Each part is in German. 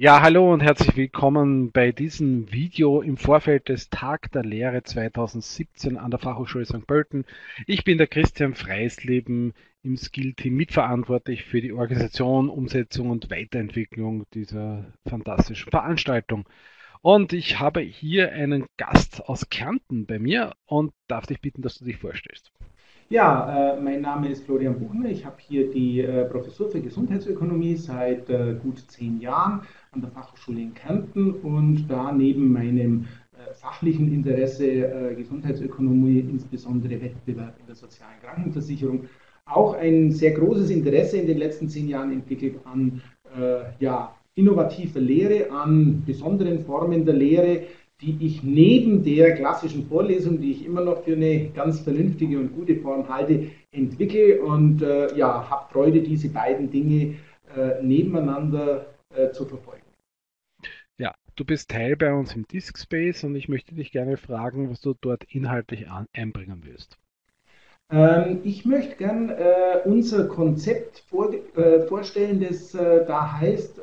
Ja, hallo und herzlich willkommen bei diesem Video im Vorfeld des Tag der Lehre 2017 an der Fachhochschule St. Pölten. Ich bin der Christian Freisleben im Skill-Team mitverantwortlich für die Organisation, Umsetzung und Weiterentwicklung dieser fantastischen Veranstaltung. Und ich habe hier einen Gast aus Kärnten bei mir und darf dich bitten, dass du dich vorstellst. Ja, äh, mein Name ist Florian Buchner. Ich habe hier die äh, Professur für Gesundheitsökonomie seit äh, gut zehn Jahren an der Fachhochschule in Kärnten und da neben meinem äh, fachlichen Interesse äh, Gesundheitsökonomie, insbesondere Wettbewerb in der sozialen Krankenversicherung, auch ein sehr großes Interesse in den letzten zehn Jahren entwickelt an äh, ja, innovativer Lehre, an besonderen Formen der Lehre, die ich neben der klassischen Vorlesung, die ich immer noch für eine ganz vernünftige und gute Form halte, entwickle und äh, ja, habe Freude, diese beiden Dinge äh, nebeneinander äh, zu verfolgen. Ja, du bist Teil bei uns im Disk Space und ich möchte dich gerne fragen, was du dort inhaltlich an, einbringen willst. Ähm, ich möchte gern äh, unser Konzept vor, äh, vorstellen, das äh, da heißt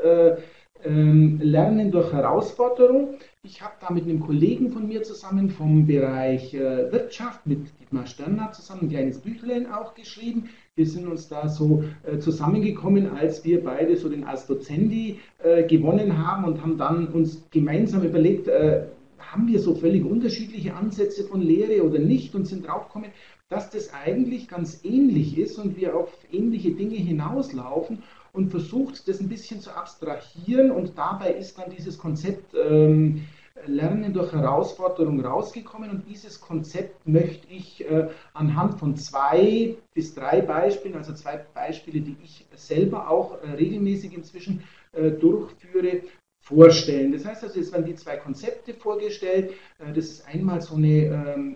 ähm, Lernen durch Herausforderung. Ich habe da mit einem Kollegen von mir zusammen vom Bereich äh, Wirtschaft, mit Dietmar Sterner zusammen ein kleines Büchlein auch geschrieben. Wir sind uns da so äh, zusammengekommen, als wir beide so den Astrozendi äh, gewonnen haben und haben dann uns gemeinsam überlegt, äh, haben wir so völlig unterschiedliche Ansätze von Lehre oder nicht und sind draufgekommen, dass das eigentlich ganz ähnlich ist und wir auf ähnliche Dinge hinauslaufen und versucht, das ein bisschen zu abstrahieren. Und dabei ist dann dieses Konzept ähm, Lernen durch Herausforderung rausgekommen. Und dieses Konzept möchte ich äh, anhand von zwei bis drei Beispielen, also zwei Beispiele, die ich selber auch äh, regelmäßig inzwischen äh, durchführe, vorstellen. Das heißt also, es werden die zwei Konzepte vorgestellt. Äh, das ist einmal so eine ähm,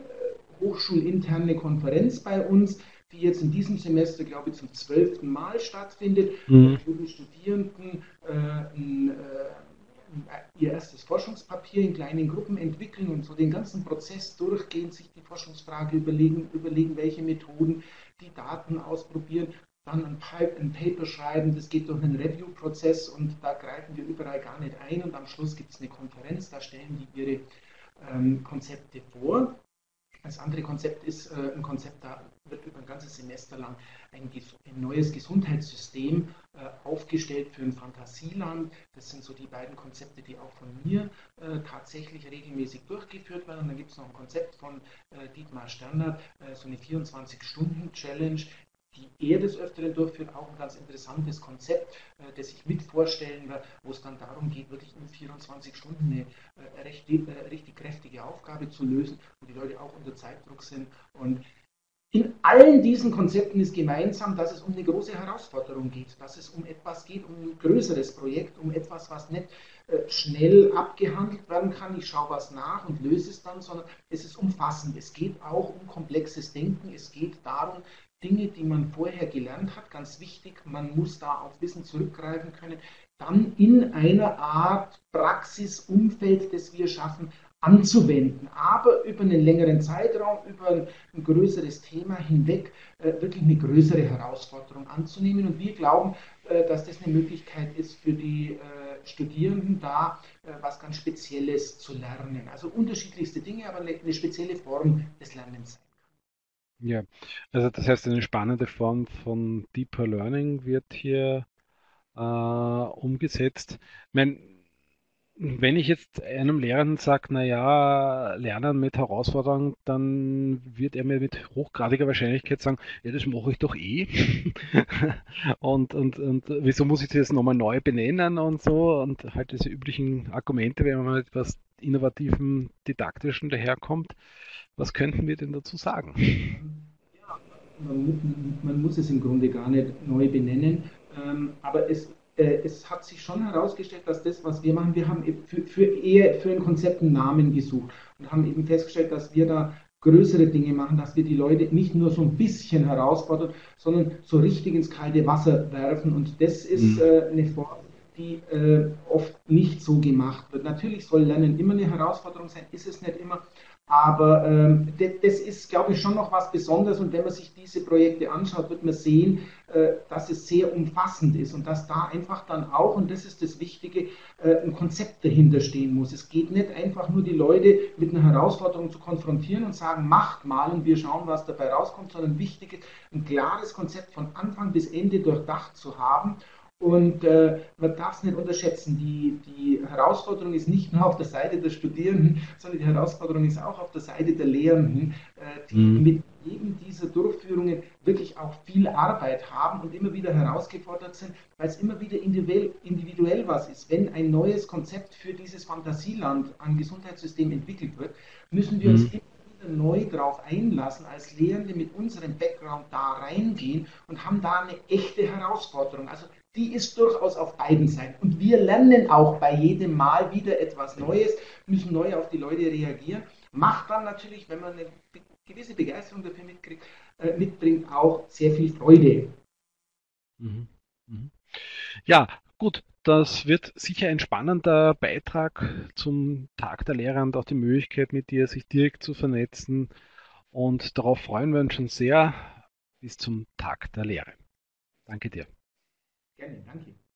hochschulinterne Konferenz bei uns, die jetzt in diesem Semester, glaube ich, zum zwölften Mal stattfindet, mhm. wo die Studierenden äh, ein, äh, ihr erstes Forschungspapier in kleinen Gruppen entwickeln und so den ganzen Prozess durchgehen, sich die Forschungsfrage überlegen, überlegen, welche Methoden, die Daten ausprobieren, dann ein, ein Paper schreiben, das geht durch einen Review-Prozess und da greifen wir überall gar nicht ein und am Schluss gibt es eine Konferenz, da stellen die ihre ähm, Konzepte vor. Das andere Konzept ist äh, ein Konzept, da wird über ein ganzes Semester lang ein, ein neues Gesundheitssystem äh, aufgestellt für ein Fantasieland. Das sind so die beiden Konzepte, die auch von mir äh, tatsächlich regelmäßig durchgeführt werden. Und dann gibt es noch ein Konzept von äh, Dietmar Sternert, äh, so eine 24-Stunden-Challenge, die er des Öfteren durchführt, auch ein ganz interessantes Konzept, äh, das ich mit vorstellen werde, wo es dann darum geht, wirklich in 24 Stunden eine äh, recht, äh, richtig kräftige Aufgabe zu lösen, wo die Leute auch unter Zeitdruck sind. Und allen diesen Konzepten ist gemeinsam, dass es um eine große Herausforderung geht, dass es um etwas geht, um ein größeres Projekt, um etwas, was nicht äh, schnell abgehandelt werden kann. Ich schaue was nach und löse es dann, sondern es ist umfassend. Es geht auch um komplexes Denken. Es geht darum, Dinge, die man vorher gelernt hat, ganz wichtig, man muss da auf Wissen zurückgreifen können, dann in einer Art Praxisumfeld, das wir schaffen, anzuwenden, aber über einen längeren Zeitraum, über ein, größeres Thema hinweg äh, wirklich eine größere Herausforderung anzunehmen. Und wir glauben, äh, dass das eine Möglichkeit ist für die äh, Studierenden da, was ganz Spezielles zu lernen. Also unterschiedlichste Dinge, aber eine, spezielle Form des Lernens. Ja, also das heißt, eine spannende Form von Deeper Learning wird hier umgesetzt. Ich meine, wenn ich jetzt einem Lehrenden sage, naja, Lernen mit Herausforderungen, dann wird er mir mit hochgradiger Wahrscheinlichkeit sagen, ja, das mache ich doch eh. und, und, und wieso muss ich das nochmal neu benennen und so und halt diese üblichen Argumente, wenn man mit etwas Innovativen, Didaktischen daherkommt. Was könnten wir denn dazu sagen? Ja, man, man muss es im Grunde gar nicht neu benennen, ähm, aber es, es hat sich schon herausgestellt, dass das, was wir machen, wir haben für, für eher für ein Konzept einen Namen gesucht und haben eben festgestellt, dass wir da größere Dinge machen, dass wir die Leute nicht nur so ein bisschen herausfordern, sondern so richtig ins kalte Wasser werfen. Und das ist mhm. äh, eine Form, die äh, oft nicht so gemacht wird. Natürlich soll Lernen immer eine Herausforderung sein, ist es nicht immer, aber ähm, das ist, glaube ich, schon noch was Besonderes. Und wenn man sich diese Projekte anschaut, wird man sehen, äh, dass es sehr umfassend ist und dass da einfach dann auch, und das ist das Wichtige, äh, ein Konzept dahinter stehen muss. Es geht nicht einfach nur die Leute mit einer Herausforderung zu konfrontieren und sagen, macht mal und wir schauen, was dabei rauskommt, sondern wichtig ist, ein klares Konzept von Anfang bis Ende durchdacht zu haben und äh, man darf es nicht unterschätzen. Die, die Herausforderung ist nicht nur auf der Seite der Studierenden, sondern die Herausforderung ist auch auf der Seite der Lehrenden, äh, die mhm. mit jedem dieser Durchführungen wirklich auch viel Arbeit haben und immer wieder herausgefordert sind, weil es immer wieder individuell, individuell was ist. Wenn ein neues Konzept für dieses Fantasieland an Gesundheitssystem entwickelt wird, müssen wir mhm. uns immer neu darauf einlassen, als Lehrende mit unserem Background da reingehen und haben da eine echte Herausforderung. Also die ist durchaus auf beiden Seiten. Und wir lernen auch bei jedem Mal wieder etwas Neues, müssen neu auf die Leute reagieren. Macht dann natürlich, wenn man eine gewisse Begeisterung dafür mitkriegt, äh, mitbringt, auch sehr viel Freude. Mhm. Mhm. Ja, gut, das wird sicher ein spannender Beitrag zum Tag der Lehrer und auch die Möglichkeit, mit dir sich direkt zu vernetzen. Und darauf freuen wir uns schon sehr. Bis zum Tag der Lehre. Danke dir. Gerne, danke.